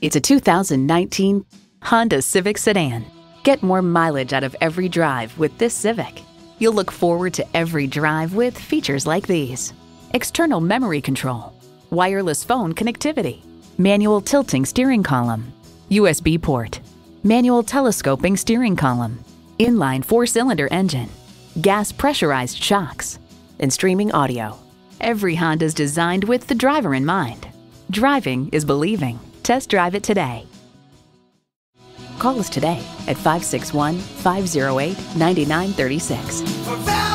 It's a 2019 Honda Civic Sedan. Get more mileage out of every drive with this Civic. You'll look forward to every drive with features like these external memory control, wireless phone connectivity, manual tilting steering column, USB port, manual telescoping steering column, inline four cylinder engine, gas pressurized shocks, and streaming audio. Every Honda is designed with the driver in mind. Driving is believing. Test drive it today. Call us today at 561 508 9936.